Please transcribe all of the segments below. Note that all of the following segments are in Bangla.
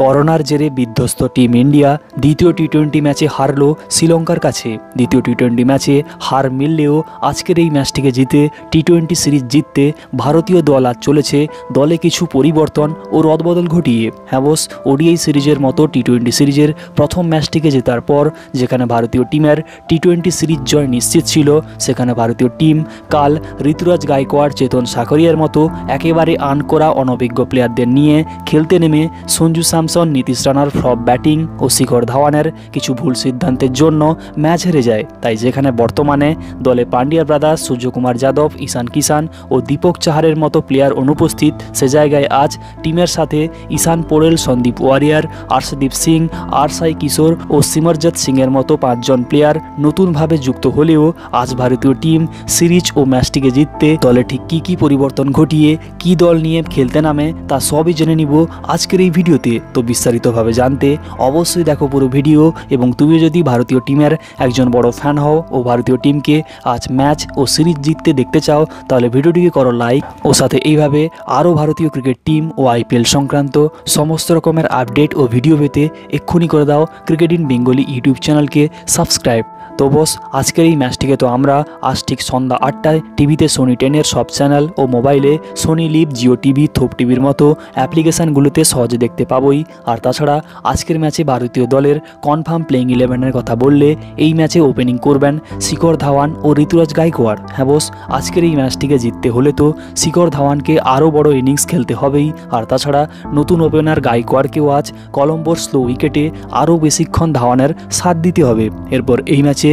করোনার জেরে বিধ্বস্ত টিম ইন্ডিয়া দ্বিতীয় টি টোয়েন্টি ম্যাচে হারল শ্রীলঙ্কার কাছে। দ্বিতীয় টি টোয়েন্টি ম্যাচে হার মিললেও আজকের এই ম্যাচটিকে জিতে টি টোয়েন্টি সিরিজ জিততে ভারতীয় দল আজ চলেছে দলে কিছু পরিবর্তন ও রদবদল ঘটিয়ে। হ্যাবস ওডিআই সিরিজের মতো টি টোয়েন্টি সিরিজের প্রথম ম্যাচটিকে জেতার পর যেখানে ভারতীয় টিমের টি টোয়েন্টি সিরিজ জয় নিশ্চিত ছিল, সেখানে ভারতীয় টিম কাল ঋতুরাজ গায়কোয়াড়, চেতন সাকরিয়ার মতো একেবারে আন করা অনভিজ্ঞ প্লেয়ারদের নিয়ে খেলতে নেমে সঞ্জু স্যামসন নীতিশ রানার, ফ্লপ ব্যাটিং ও শিখর ধাওয়ানের কিছু ভুল সিদ্ধান্তের জন্য ম্যাচ হেরে যায়। তাই যেখানে বর্তমানে দলে পান্ডিয়া ব্রাদার্স সূর্যকুমার যাদব, ঈশান কিষান ও দীপক চাহারের মতো প্লেয়ার অনুপস্থিত, সে জায়গায় আজ টিমের সাথে ঈশান পোরেল, সন্দীপ ওয়ারিয়ার, আর্শদীপ সিং আর সাই কিশোর ও সিমরজত সিংয়ের মতো পাঁচজন প্লেয়ার নতুনভাবে যুক্ত হলেও আজ ভারতীয় টিম সিরিজ ও ম্যাচটিকে জিততে দলে ঠিক কী কী পরিবর্তন ঘটিয়ে, কী দল নিয়ে খেলতে নামে তা সবই জেনে নিব আজকের এই ভিডিওতে। তো বিস্তারিতভাবে জানতে অবশ্যই দেখো পুরো ভিডিও এবং তুমি যদি ভারতীয় টিমের একজন বড় ফ্যান হও ও ভারতীয় টিমকে আজ ম্যাচ ও সিরিজ জিততে দেখতে চাও, তাহলে ভিডিওটিকে করো লাইক ও সাথে এইভাবে আরও ভারতীয় ক্রিকেট টিম ও আইপিএল সংক্রান্ত সমস্ত রকমের আপডেট ও ভিডিও পেতে এক্ষুনি করে দাও ক্রিকেট ইন বেঙ্গলি ইউটিউব চ্যানেলকে সাবস্ক্রাইব তো বস, আজকের এই ম্যাচটিকে তো আমরা আজ ঠিক সন্ধ্যা আটটায় টিভিতে সোনি টেনের সব চ্যানেল ও মোবাইলে Sony LIV Jio TV Thop টিভির মতো অ্যাপ্লিকেশানগুলোতে সহজে দেখতে পাবোই। আর তাছাড়া আজকের ম্যাচে ভারতীয় দলের কনফার্ম প্লেইং ইলেভেনের কথা বললে এই ম্যাচে ওপেনিং করবেন শিখর ধাওয়ান ও ঋতুরাজ গাইকোয়াড়। হ্যাঁ বস, আজকের এই ম্যাচটিকে জিততে হলে তো শিখর ধাওয়ানকে আরও বড় ইনিংস খেলতে হবেই। আর তাছাড়া নতুন ওপেনার গাইকোয়াড়কেও আজ কলম্বোর স্লো উইকেটে আরও বেশিক্ষণ ধাওয়ানের সাথ দিতে হবে। এরপর এই ম্যাচে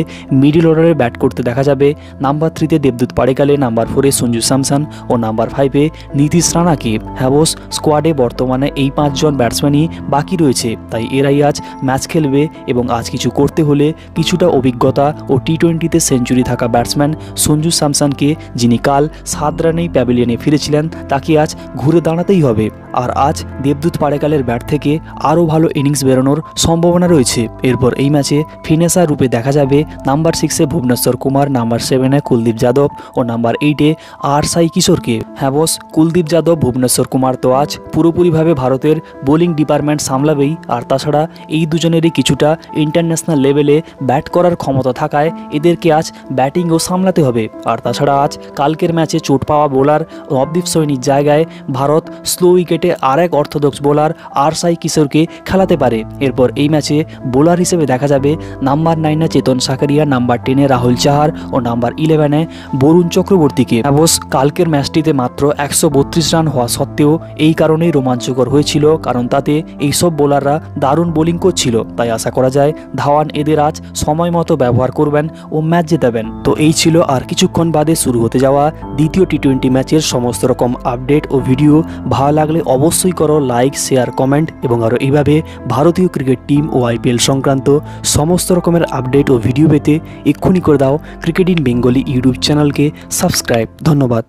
মিডিল অর্ডারে ব্যাট করতে দেখা যাবে। নাম্বার থ্রিতে দেবদূত পাড়েকালে নাম্বার ফোরে সঞ্জু স্যামসন ও নাম্বার ফাইভে নীতিশ রানাকে। হ্যাবস স্কোয়াডে বর্তমানে এই পাঁচজন ব্যাটসম্যানই বাকি রয়েছে। তাই এরাই আজ ম্যাচ খেলবে এবং আজ কিছু করতে হলে কিছুটা অভিজ্ঞতা ও টি টোয়েন্টিতে সেঞ্চুরি থাকা ব্যাটসম্যান সঞ্জু স্যামসনকে, যিনি কাল সাত রানেই প্যাভিলিয়নে ফিরেছিলেন, তাকে আজ ঘুরে দাঁড়াতেই হবে। আর আজ দেবদূত পাড়েকালের ব্যাট থেকে আরও ভালো ইনিংস বেরোনোর সম্ভাবনা রয়েছে। এরপর এই ম্যাচে ফিনেসার রূপে দেখা যাবে নাম্বার সিক্সে ভুবনেশ্বর কুমার, নাম্বার সেভেনে কুলদীপ যাদব ও নাম্বার এইটে আর সাই কিশোরকে। হ্যাঁ বস কুলদীপ যাদব, ভুবনেশ্বর কুমার তো আজ পুরোপুরিভাবে ভারতের বোলিং ডিপার্টমেন্ট সামলাবেই। আর তাছাড়া এই দুজনেরই কিছুটা ইন্টারন্যাশনাল লেভেলে ব্যাট করার ক্ষমতা থাকায় এদেরকে আজ ব্যাটিংও সামলাতে হবে। আর তাছাড়া আজ কালকের ম্যাচে চোট পাওয়া বোলার নবদীপ সৈনির জায়গায় ভারত স্লো উইকেটে আর এক অর্থোডক্স বোলার আর সাই কিশোরকে খেলাতে পারে। এরপর এই ম্যাচে বোলার হিসেবে দেখা যাবে নাম্বার নাইনে চেতন সাকারিয়া, নাম্বার টেনে রাহুল চাহার ও নাম্বার ইলেভেনে বরুণ চক্রবর্তীকে। অবশ্য কালকের ম্যাচটিতে মাত্র একশো বত্রিশ রান হওয়া সত্ত্বেও এই কারণেই রোমাঞ্চকর হয়েছিল, কারণ তাতে এইসব বোলাররা দারুণ বোলিং করছিল। তাই আশা করা যায় ধাওয়ান এদের আজ সময় মতো ব্যবহার করবেন ও ম্যাচ জেতাবেন। তো এই ছিল আর কিছুক্ষণ বাদে শুরু হতে যাওয়া দ্বিতীয় টি টোয়েন্টি ম্যাচের সমস্ত রকম আপডেট ও ভিডিও। ভালো লাগলে অবশ্যই করো লাইক শেয়ার কমেন্ট এবং আরও এইভাবে ভারতীয় ক্রিকেট টিম ও আইপিএল সংক্রান্ত সমস্ত রকমের আপডেট ও ভিডিও পেতে এক্ষুনি করে দাও ক্রিকেট ইন বেঙ্গলি ইউটিউব চ্যানেলকে সাবস্ক্রাইব ধন্যবাদ।